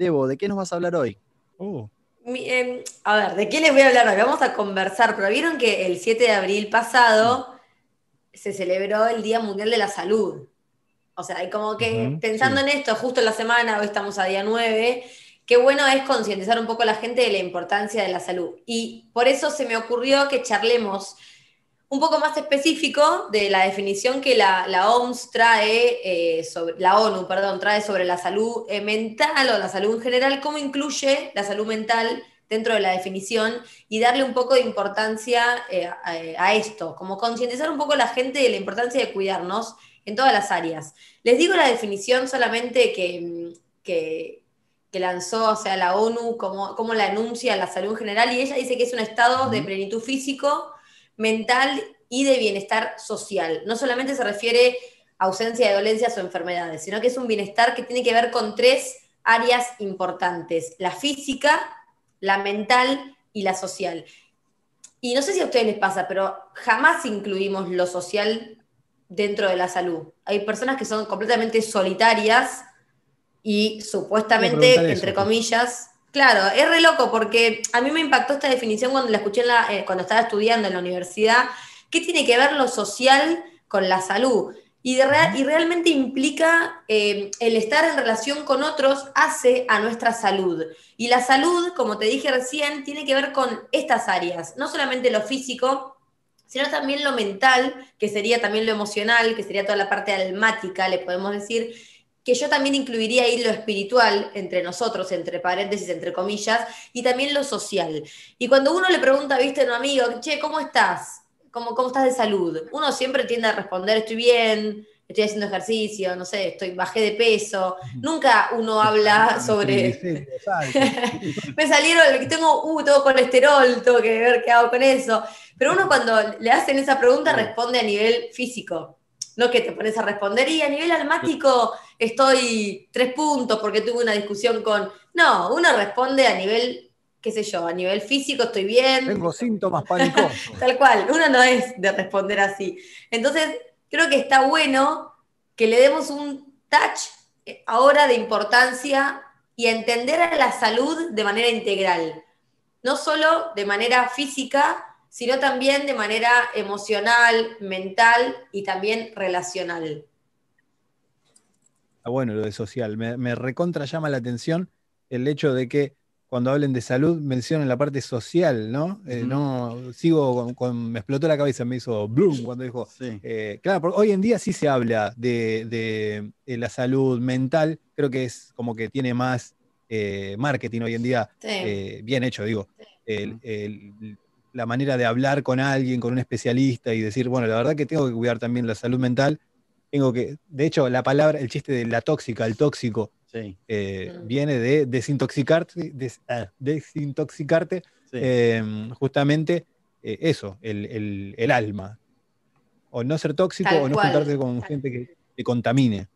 Debo, ¿de qué nos vas a hablar hoy? Oh. Em, a ver, ¿de qué les voy a hablar hoy? Vamos a conversar, pero vieron que el 7 de abril pasado se celebró el Día Mundial de la Salud. O sea, y como que pensando en esto, justo en la semana, hoy estamos a día 9, qué bueno es concientizar un poco a la gente de la importancia de la salud. Y por eso se me ocurrió que charlemos un poco más específico de la definición que la, OMS trae, eh, sobre, la ONU, perdón, trae sobre la salud eh, mental o la salud en general, cómo incluye la salud mental dentro de la definición y darle un poco de importancia eh, a, esto, como concientizar un poco a la gente de la importancia de cuidarnos en todas las áreas. Les digo la definición solamente que, que, lanzó o sea, la ONU, cómo, la enuncia la salud en general, y ella dice que es un estado de plenitud físico, mental y de bienestar social. No solamente se refiere a ausencia de dolencias o enfermedades, sino que es un bienestar que tiene que ver con tres áreas importantes, la física, la mental y la social. Y no sé si a ustedes les pasa, pero jamás incluimos lo social dentro de la salud. Hay personas que son completamente solitarias y supuestamente, entre comillas, Claro, es re loco porque a mí me impactó esta definición cuando la escuché eh, cuando estaba estudiando en la universidad. ¿Qué tiene que ver lo social con la salud? Y, y realmente implica eh, el estar en relación con otros hace a nuestra salud. Y la salud, como te dije recién, tiene que ver con estas áreas, no solamente lo físico, sino también lo mental, que sería también lo emocional, que sería toda la parte almática, le podemos decir, que yo también incluiría ahí lo espiritual entre nosotros, entre paréntesis, entre comillas, y también lo social. Y cuando uno le pregunta, viste, a un amigo, che, ¿cómo estás? ¿Cómo, ¿Cómo estás de salud? Uno siempre tiende a responder, estoy bien, estoy haciendo ejercicio, no sé, estoy, bajé de peso. Nunca uno habla sobre. Me salieron, tengo, uh, tengo colesterol, tengo que ver qué hago con eso. Pero uno cuando le hacen esa pregunta responde a nivel físico. No que te pones a responder, y a nivel almático estoy tres puntos porque tuve una discusión con. No, uno responde a nivel, qué sé yo, a nivel físico estoy bien. Tengo síntomas pánicos. Tal cual, uno no es de responder así. Entonces, creo que está bueno que le demos un touch eh, ahora de importancia y entender a la salud de manera integral. No solo de manera física, sino también de manera emocional, mental y también relacional. Ah, bueno lo de social. Me, recontra llama la atención el hecho de que cuando hablen de salud mencionen la parte social, ¿no? Eh, no sigo con, me explotó la cabeza, me hizo bloom cuando dijo. Eh, claro, porque hoy en día sí se habla de, la salud mental, creo que es como que tiene más eh, marketing hoy en día, bien hecho, digo. La manera de hablar con alguien, con un especialista y decir, bueno, la verdad que tengo que cuidar también la salud mental tengo que, de hecho, la palabra, el chiste de la tóxica, el tóxico, eh, mm. viene de desintoxicarte, ah, desintoxicarte em, justamente eh, eso, el, alma. O no ser tóxico o no juntarte con gente que te contamine.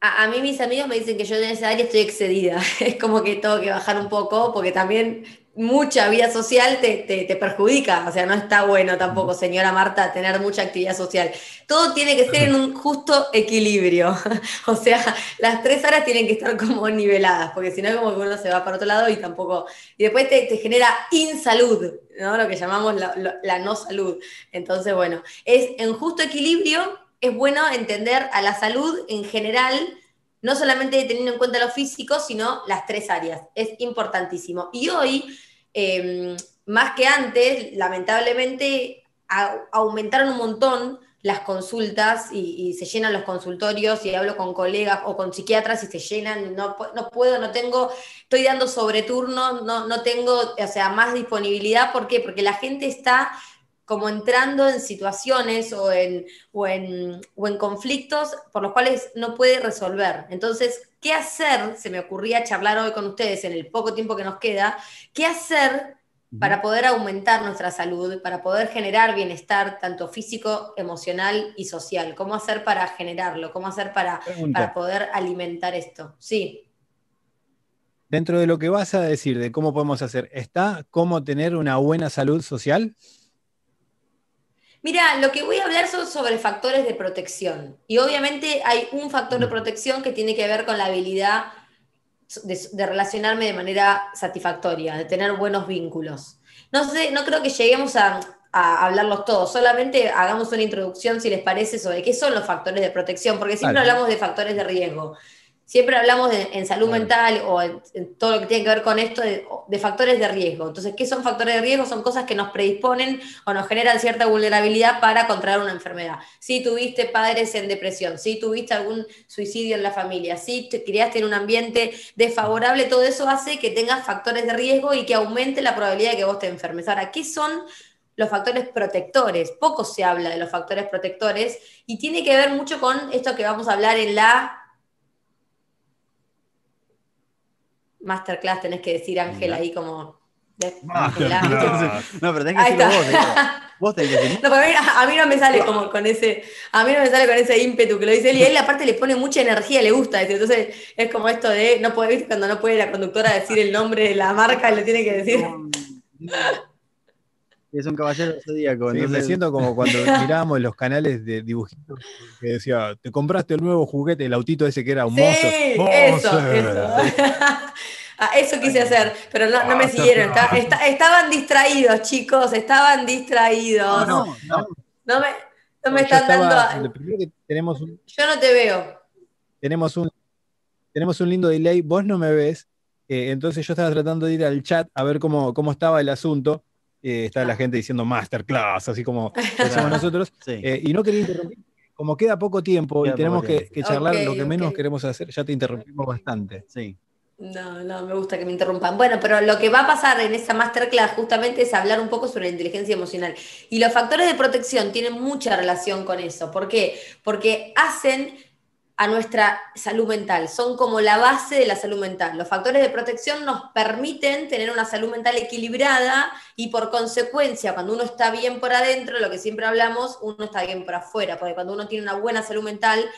A, a, mí mis amigos me dicen que yo en esa área estoy excedida. Es como que tengo que bajar un poco porque también mucha vida social te, perjudica, o sea, no está bueno tampoco, señora Marta, tener mucha actividad social. Todo tiene que ser en un justo equilibrio, o sea, las tres áreas tienen que estar como niveladas, porque si no como que uno se va para otro lado y tampoco, y después te, genera insalud, ¿no? Lo que llamamos la no salud. Entonces, bueno, es en justo equilibrio, es bueno entender a la salud en general no solamente teniendo en cuenta lo físico, sino las tres áreas. Es importantísimo. Y hoy Em, más que antes, lamentablemente, aumentaron un montón las consultas y, se llenan los consultorios y hablo con colegas o con psiquiatras y se llenan, no, no puedo, no tengo, estoy dando sobreturnos, no, no tengo, o sea, más disponibilidad. ¿Por qué? Porque la gente está como entrando en situaciones o en, o en, o en conflictos por los cuales no puede resolver. Entonces, ¿qué hacer? Se me ocurría charlar hoy con ustedes en el poco tiempo que nos queda, ¿qué hacer para poder aumentar nuestra salud, para poder generar bienestar tanto físico, emocional y social? ¿Cómo hacer para generarlo? ¿Cómo hacer para, para poder alimentar esto? Sí. Dentro de lo que vas a decir de cómo podemos hacer, ¿está cómo tener una buena salud social? Mira, lo que voy a hablar son sobre factores de protección. Y obviamente hay un factor de protección que tiene que ver con la habilidad de, relacionarme de manera satisfactoria, de tener buenos vínculos. No sé, no creo que lleguemos a, hablarlos todos, solamente hagamos una introducción, si les parece, sobre qué son los factores de protección, porque siempre hablamos de factores de riesgo siempre hablamos en salud mental o en, todo lo que tiene que ver con esto de, factores de riesgo. Entonces, ¿qué son factores de riesgo? Son cosas que nos predisponen o nos generan cierta vulnerabilidad para contraer una enfermedad. Si tuviste padres en depresión, si tuviste algún suicidio en la familia, si te criaste en un ambiente desfavorable, todo eso hace que tengas factores de riesgo y que aumente la probabilidad de que vos te enfermes. Ahora, ¿qué son los factores protectores. Poco se habla de los factores protectores y tiene que ver mucho con esto que vamos a hablar en la masterclass tenés que decir Ángel ahí como. no, pero tenés que decirlo vos. Vos tenés que decir. No, a, mí, no me sale como con ese, a mí no me sale con ese ímpetu que lo dice él, y él aparte le pone mucha energía, le gusta decir. Entonces es como esto de, no puede, ¿viste? cuando no puede la conductora decir el nombre de la marca, le tiene que decir. Es un caballero zodíaco. Sí, Me siento como cuando mirábamos los canales de dibujitos que decía, te compraste el nuevo juguete, el autito ese que era un sí, Eso, eso. Ah, eso quise hacer, pero no, me siguieron. estaban distraídos, chicos, estaban distraídos. No, no, no. me, no me están dando. tenemos Yo no te veo. Tenemos un, tenemos un lindo delay, vos no me ves. Eh, entonces yo estaba tratando de ir al chat a ver cómo, cómo estaba el asunto. Eh, está la gente diciendo masterclass, así como decimos nosotros. Eh, y no quería interrumpir. Como queda poco tiempo y tenemos que, charlar lo que menos queremos hacer, ya te interrumpimos bastante. Sí. No, no, me gusta que me interrumpan. Bueno, pero lo que va a pasar en esta masterclass justamente es hablar un poco sobre la inteligencia emocional. Y los factores de protección tienen mucha relación con eso. ¿Por qué? Porque hacen a nuestra salud mental, son como la base de la salud mental. Los factores de protección nos permiten tener una salud mental equilibrada y por consecuencia, cuando uno está bien por adentro, lo que siempre hablamos, uno está bien por afuera, porque cuando uno tiene una buena salud mental,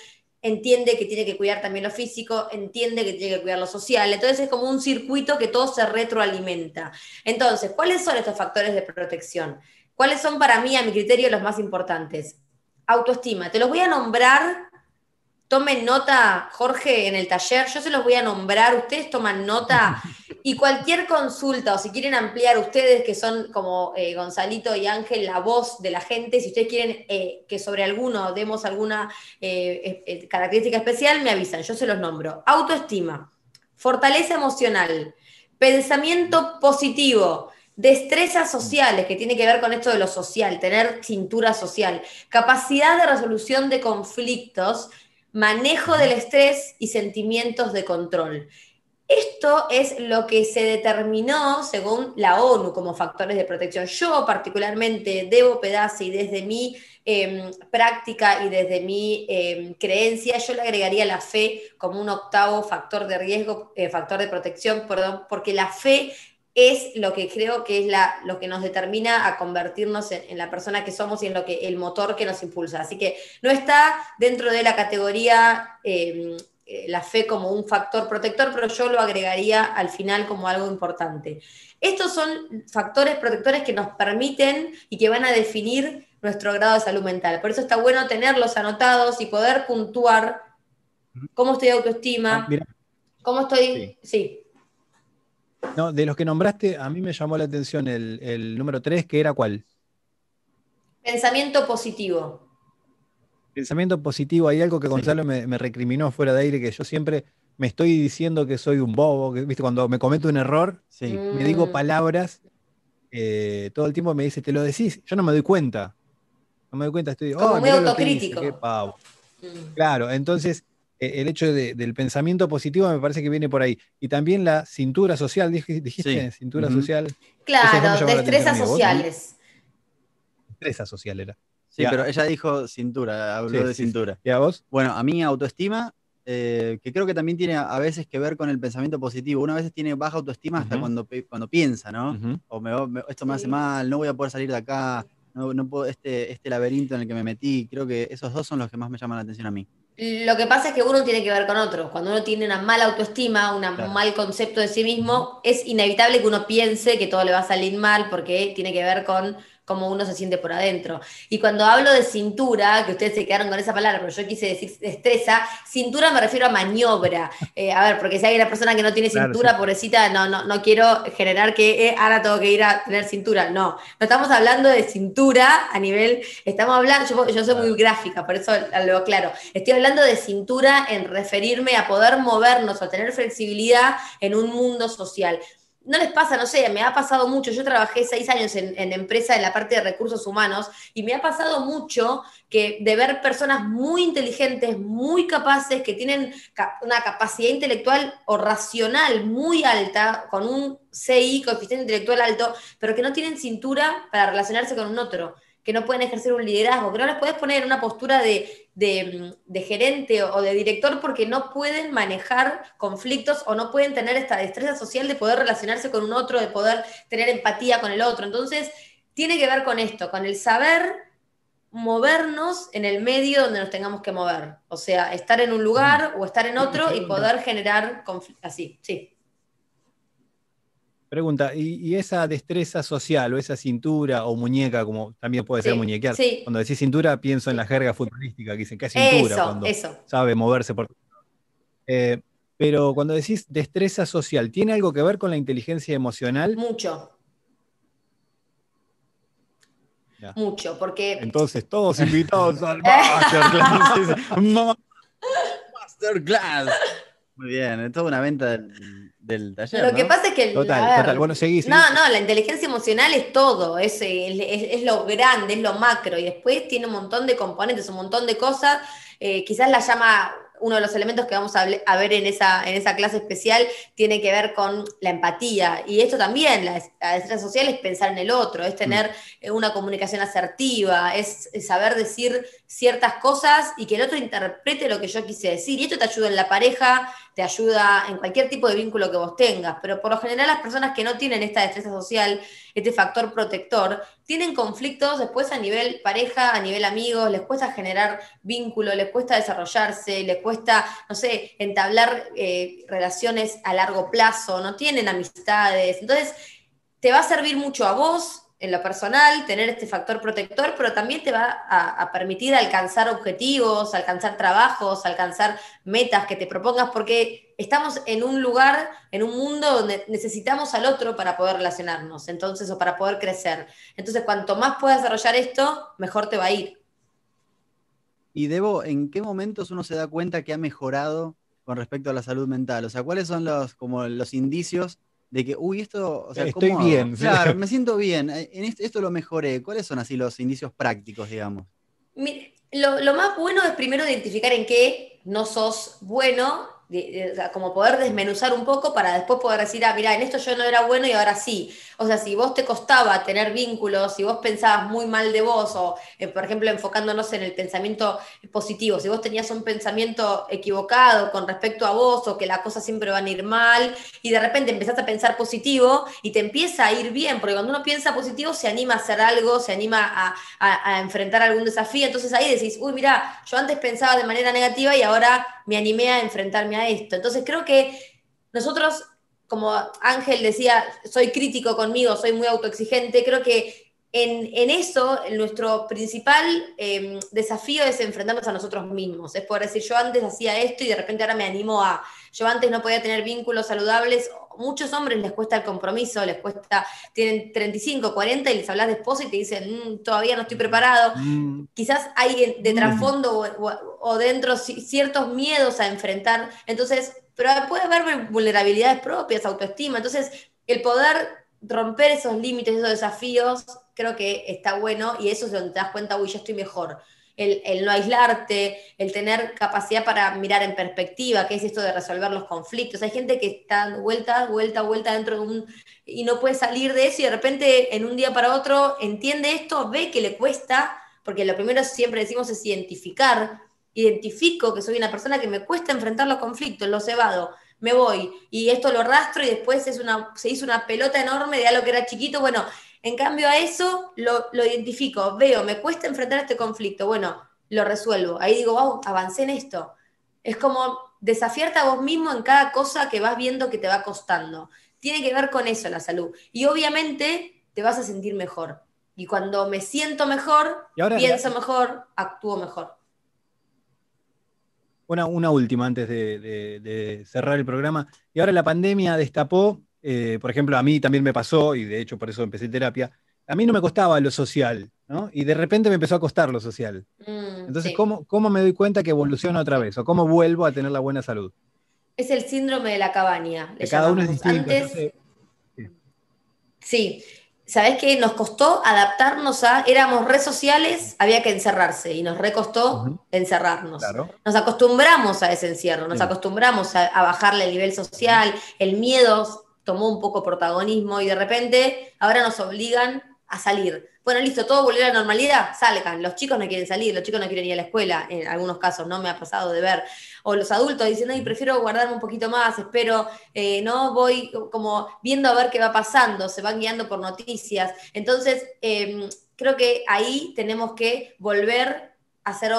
entiende que tiene que cuidar también lo físico, entiende que tiene que cuidar lo social. Entonces es como un circuito que todo se retroalimenta. Entonces, ¿cuáles son estos factores de protección? ¿Cuáles son para mí, a mi criterio, los más importantes? Autoestima. Te los voy a nombrar. Tomen nota, Jorge, en el taller. Yo se los voy a nombrar. Ustedes toman nota Y cualquier consulta, o si quieren ampliar ustedes, que son como eh, Gonzalito y Ángel, la voz de la gente, si ustedes quieren eh, que sobre alguno demos alguna eh, característica especial, me avisan, yo se los nombro. Autoestima, fortaleza emocional, pensamiento positivo, destrezas sociales, que tiene que ver con esto de lo social, tener cintura social, capacidad de resolución de conflictos, manejo del estrés y sentimientos de control. Esto es lo que se determinó según la ONU como factores de protección. Yo particularmente, Debo Pedazi, desde mi em, práctica y desde mi em, creencia, yo le agregaría la fe como un octavo factor de riesgo, eh, factor de protección, perdón, porque la fe es lo que creo que es la, lo que nos determina a convertirnos en, la persona que somos y en lo que el motor que nos impulsa. Así que no está dentro de la categoría em, eh, la fe como un factor protector, pero yo lo agregaría al final como algo importante. Estos son factores protectores que nos permiten y que van a definir nuestro grado de salud mental. Por eso está bueno tenerlos anotados y poder puntuar cómo estoy de autoestima, ah, cómo estoy... Sí. No, de los que nombraste, a mí me llamó la atención el, el número 3, que era cuál? Pensamiento positivo. Pensamiento positivo, hay algo que Gonzalo me, recriminó fuera de aire, que yo siempre me estoy diciendo que soy un bobo, que ¿viste? cuando me cometo un error, me digo palabras, eh, todo el tiempo me dice, te lo decís, yo no me doy cuenta. No me doy cuenta, estoy Como oh, muy autocrítico. Mm. Claro, entonces el hecho del pensamiento positivo me parece que viene por ahí. Y también la cintura social, dijiste, cintura social. Claro, destrezas sociales. Destreza social era. Sí, pero ella dijo cintura, habló de cintura. ¿Y a vos? Bueno, a mí autoestima, eh, que creo que también tiene a veces que ver con el pensamiento positivo. Una vez tiene baja autoestima hasta cuando, cuando piensa, ¿no? O esto me hace mal, no voy a poder salir de acá, no, puedo, este, este laberinto en el que me metí. Creo que esos dos son los que más me llaman la atención a mí. Lo que pasa es que uno tiene que ver con otro. Cuando uno tiene una mala autoestima, un mal concepto de sí mismo, es inevitable que uno piense que todo le va a salir mal porque tiene que ver con cómo uno se siente por adentro. Y cuando hablo de cintura, que ustedes se quedaron con esa palabra, pero yo quise decir destreza, cintura me refiero a maniobra. Eh, a ver, porque si hay una persona que no tiene cintura, pobrecita, no, no, no quiero generar que eh, ahora tengo que ir a tener cintura. No, no estamos hablando de cintura a nivel, estamos hablando, yo, yo soy muy gráfica, por eso lo aclaro. Estoy hablando de cintura en referirme a poder movernos, a tener flexibilidad en un mundo social no les pasa, no sé, me ha pasado mucho, yo trabajé seis años en, empresa en la parte de recursos humanos y me ha pasado mucho que de ver personas muy inteligentes, muy capaces, que tienen una capacidad intelectual o racional muy alta, con un CI, coeficiente intelectual alto, pero que no tienen cintura para relacionarse con un otro que no pueden ejercer un liderazgo, que no les puedes poner en una postura de, gerente o de director porque no pueden manejar conflictos o no pueden tener esta destreza social de poder relacionarse con un otro, de poder tener empatía con el otro. Entonces, tiene que ver con esto, con el saber movernos en el medio donde nos tengamos que mover. O sea, estar en un lugar o estar en otro y poder generar conflictos. Así, sí. Pregunta, ¿y, esa destreza social o esa cintura o muñeca, como también puede ser muñequear? Cuando decís cintura, pienso en la jerga futbolística, que dicen que es cintura cuando sabe moverse por. Eh, pero cuando decís destreza social, ¿tiene algo que ver con la inteligencia emocional? Mucho. Mucho, porque. Entonces, todos invitados al Masterclass. Masterclass. Muy bien, es toda una venta del del taller. Lo que pasa es que. Total, total. Bueno, seguís. No, no, la inteligencia emocional es todo, es, es, lo grande, es lo macro, y después tiene un montón de componentes, un montón de cosas. Eh, quizás la llama uno de los elementos que vamos a, ver en esa, en esa clase especial tiene que ver con la empatía. Y esto también, la, destreza social es pensar en el otro, es tener mm. eh, una comunicación asertiva, es, saber decir ciertas cosas y que el otro interprete lo que yo quise decir. Y esto te ayuda en la pareja, te ayuda en cualquier tipo de vínculo que vos tengas. Pero por lo general las personas que no tienen esta destreza social, este factor protector, tienen conflictos después a nivel pareja, a nivel amigos, les cuesta generar vínculo, les cuesta desarrollarse, les cuesta, no sé, entablar eh, relaciones a largo plazo, no tienen amistades. Entonces, te va a servir mucho a vos en lo personal, tener este factor protector, pero también te va a, permitir alcanzar objetivos, alcanzar trabajos, alcanzar metas que te propongas, porque estamos en un lugar, en un mundo donde necesitamos al otro para poder relacionarnos, entonces, o para poder crecer. Entonces, cuanto más puedas desarrollar esto, mejor te va a ir. Y Debo, ¿en qué momentos uno se da cuenta que ha mejorado con respecto a la salud mental? O sea, ¿cuáles son los, como los indicios de que, uy, esto, o sea, estoy bien. Claro, me siento bien, eh, en esto, lo mejoré. ¿Cuáles son así los indicios prácticos, digamos? lo, lo, más bueno es primero identificar en qué no sos bueno como poder desmenuzar un poco para después poder decir, ah, mira, en esto yo no era bueno y ahora sí. O sea, si vos te costaba tener vínculos, si vos pensabas muy mal de vos, o eh, por ejemplo enfocándonos en el pensamiento positivo, si vos tenías un pensamiento equivocado con respecto a vos o que las cosas siempre van a ir mal y de repente empezás a pensar positivo y te empieza a ir bien, porque cuando uno piensa positivo se anima a hacer algo, se anima a, a enfrentar algún desafío, entonces ahí decís, uy, mira, yo antes pensaba de manera negativa y ahora me animé a enfrentarme a esto. Entonces creo que nosotros, como Ángel decía, soy crítico conmigo, soy muy autoexigente, creo que en, eso nuestro principal em, desafío es enfrentarnos a nosotros mismos. Es poder decir, yo antes hacía esto y de repente ahora me animo a, yo antes no podía tener vínculos saludables. Muchos hombres les cuesta el compromiso, les cuesta, tienen 35, 40 y les hablas de esposa y te dicen, mm, todavía no estoy preparado. Mm. Quizás hay de trasfondo o, o dentro ciertos miedos a enfrentar. Entonces, pero puede haber vulnerabilidades propias, autoestima. Entonces, el poder romper esos límites, esos desafíos, creo que está bueno y eso es donde te das cuenta, uy, yo estoy mejor. El, no aislarte, el tener capacidad para mirar en perspectiva, qué es esto de resolver los conflictos. Hay gente que está vuelta, vuelta, vuelta dentro de un... y no puede salir de eso y de repente en un día para otro entiende esto, ve que le cuesta, porque lo primero siempre decimos es identificar identifico que soy una persona que me cuesta enfrentar los conflictos, los cebado, me voy y esto lo rastro y después es una, se hizo una pelota enorme de algo que era chiquito, bueno, en cambio a eso lo, lo identifico, veo, me cuesta enfrentar este conflicto, bueno, lo resuelvo, ahí digo, wow, avancé en esto. Es como desafiarte a vos mismo en cada cosa que vas viendo que te va costando. Tiene que ver con eso la salud. Y obviamente te vas a sentir mejor Y cuando me siento mejor, pienso mejor, actúo mejor. Una, una última antes de, cerrar el programa. Y ahora la pandemia destapó, eh, por ejemplo, a mí también me pasó, y de hecho por eso empecé terapia, a mí no me costaba lo social, ¿no? Y de repente me empezó a costar lo social. Mm, Entonces, ¿cómo, ¿cómo, me doy cuenta que evoluciona otra vez? ¿O cómo vuelvo a tener la buena salud? Es el síndrome de la cabaña. cada uno es distinto. sí. ¿Sabés qué? Nos costó adaptarnos a, éramos redes sociales, había que encerrarse y nos recostó encerrarnos. Nos acostumbramos a ese encierro, nos acostumbramos a, a, bajarle el nivel social, el miedo tomó un poco protagonismo y de repente ahora nos obligan a salir. Bueno, listo, todo volvió a la normalidad, salgan. Los chicos no quieren salir, los chicos no quieren ir a la escuela, en algunos casos, no me ha pasado de ver. O los adultos diciendo, ay, prefiero guardarme un poquito más, espero, eh, no voy como viendo a ver qué va pasando, se van guiando por noticias. Entonces, em, creo que ahí tenemos que volver a ser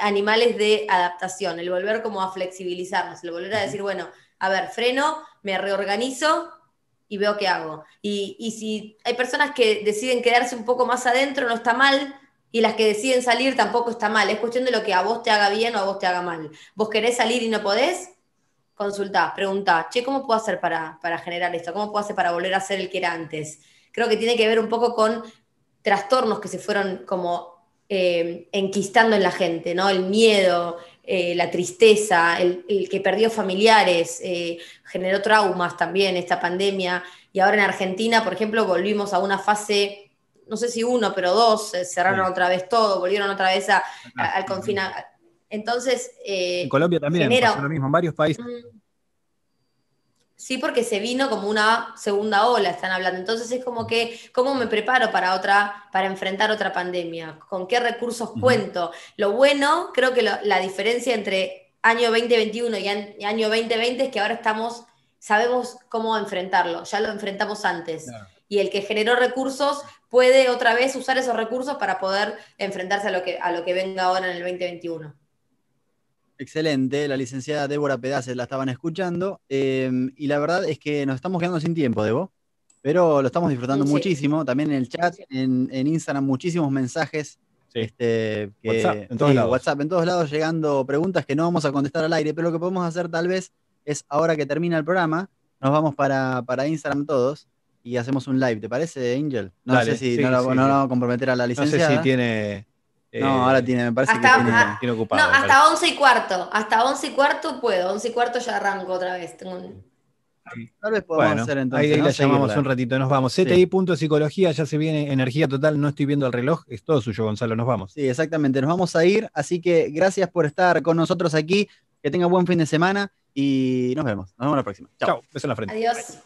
animales de adaptación, el volver como a flexibilizarnos, el volver a decir, bueno, a ver, freno, me reorganizo y veo qué hago. Y, si hay personas que deciden quedarse un poco más adentro, no está mal, y las que deciden salir tampoco está mal. Es cuestión de lo que a vos te haga bien o a vos te haga mal. ¿Vos querés salir y no podés? Consultá, preguntá, che, ¿cómo puedo hacer para, generar esto? ¿Cómo puedo hacer para volver a ser el que era antes? Creo que tiene que ver un poco con trastornos que se fueron como eh, enquistando en la gente, ¿no? El miedo, eh, la tristeza, el, que perdió familiares, eh, generó traumas también esta pandemia. Y ahora en Argentina, por ejemplo, volvimos a una fase, no sé si uno, pero dos, cerraron otra vez todo, volvieron otra vez al confinamiento. Entonces. Eh, en Colombia también pasó lo mismo, en varios países. Mm. Sí, porque se vino como una segunda ola, están hablando. Entonces es como que, ¿cómo me preparo para otra, para enfrentar otra pandemia? ¿Con qué recursos cuento? Lo bueno, creo que la diferencia entre año 2021 y, año 2020 es que ahora estamos, sabemos cómo enfrentarlo, ya lo enfrentamos antes. Y el que generó recursos puede otra vez usar esos recursos para poder enfrentarse a lo que, a lo que venga ahora en el 2021. Excelente, la licenciada Débora Pedaces la estaban escuchando em, y la verdad es que nos estamos quedando sin tiempo, Debo, pero lo estamos disfrutando muchísimo. También en el chat, en, Instagram, muchísimos mensajes. Este, WhatsApp, en todos lados. WhatsApp, en todos lados llegando preguntas que no vamos a contestar al aire, pero lo que podemos hacer tal vez es ahora que termina el programa, nos vamos para, Instagram todos y hacemos un live. ¿Te parece, Angel? No sé si no, lo, vamos a comprometer a la licenciada. No sé si tiene no, ahora tiene, me parece que tiene, ah, ocupado. No, hasta 11 y cuarto. Hasta 11 y cuarto puedo. 11 y cuarto ya arranco otra vez. Tal vez podamos hacer entonces. Ahí, la llamamos un ratito, nos vamos. CTI.psicología, ya se viene energía total, no estoy viendo el reloj, es todo suyo, Gonzalo, nos vamos. Sí, exactamente, nos vamos a ir, así que gracias por estar con nosotros aquí, que tenga buen fin de semana y nos vemos. Nos vemos la próxima. Chao. Beso en la frente. Adiós.